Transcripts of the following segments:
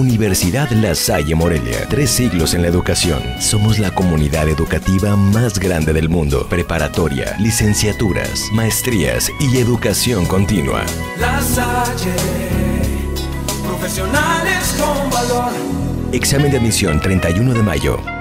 Universidad La Salle Morelia. Tres siglos en la educación. Somos la comunidad educativa más grande del mundo. Preparatoria, licenciaturas, maestrías y educación continua. La Salle, profesionales con valor. Examen de admisión 31 de mayo.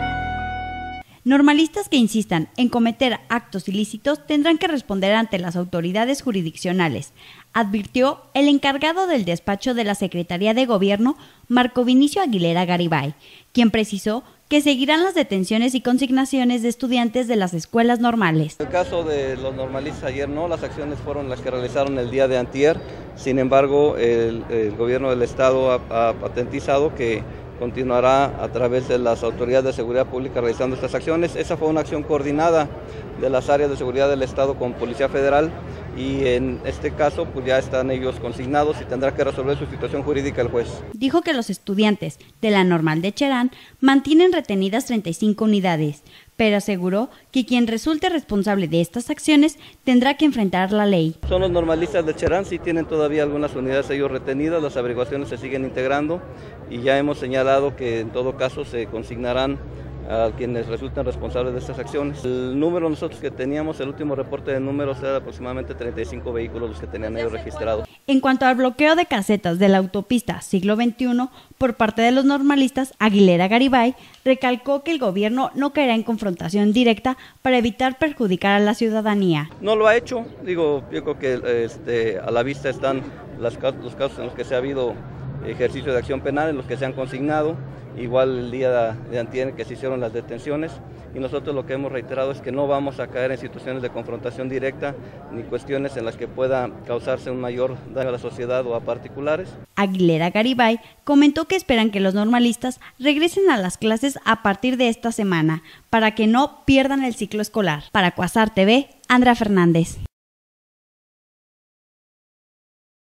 Normalistas que insistan en cometer actos ilícitos tendrán que responder ante las autoridades jurisdiccionales, advirtió el encargado del despacho de la Secretaría de Gobierno, Marco Vinicio Aguilera Garibay, quien precisó que seguirán las detenciones y consignaciones de estudiantes de las escuelas normales. En el caso de los normalistas ayer no, las acciones fueron las que realizaron el día de antier, sin embargo el, gobierno del estado ha patentizado que continuará a través de las autoridades de seguridad pública realizando estas acciones. Esa fue una acción coordinada de las áreas de seguridad del Estado con Policía Federal y en este caso pues ya están ellos consignados y tendrá que resolver su situación jurídica el juez. Dijo que los estudiantes de la normal de Cherán mantienen retenidas 35 unidades, pero aseguró que quien resulte responsable de estas acciones tendrá que enfrentar la ley. Son los normalistas de Cherán, sí tienen todavía algunas unidades ellos retenidas, las averiguaciones se siguen integrando y ya hemos señalado que en todo caso se consignarán a quienes resultan responsables de estas acciones. El número nosotros que teníamos, el último reporte de números era de aproximadamente 35 vehículos los que tenían ellos registrados. En cuanto al bloqueo de casetas de la autopista siglo XXI por parte de los normalistas, Aguilera Garibay recalcó que el gobierno no caerá en confrontación directa para evitar perjudicar a la ciudadanía. No lo ha hecho, digo, yo creo que este, a la vista están los casos en los que se ha habido ejercicio de acción penal, en los que se han consignado igual el día de antier que se hicieron las detenciones y nosotros lo que hemos reiterado es que no vamos a caer en situaciones de confrontación directa ni cuestiones en las que pueda causarse un mayor daño a la sociedad o a particulares. Aguilera Garibay comentó que esperan que los normalistas regresen a las clases a partir de esta semana para que no pierdan el ciclo escolar. Para Cuasar TV, Andrea Fernández.